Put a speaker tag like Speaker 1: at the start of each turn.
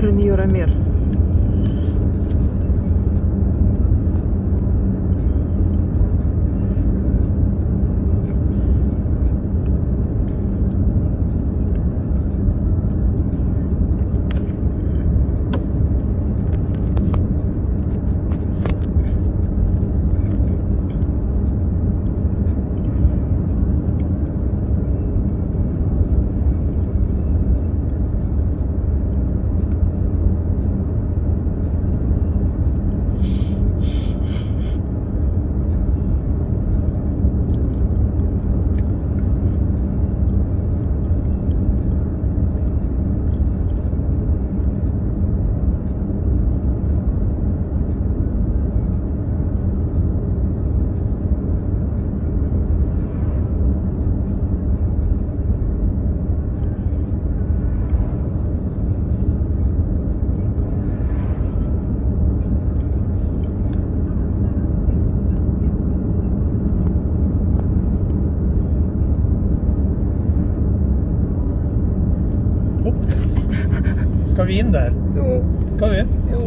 Speaker 1: Раньо
Speaker 2: Ромер. Skal vi inn der?
Speaker 1: Jo,
Speaker 2: Skal vi?
Speaker 1: jo.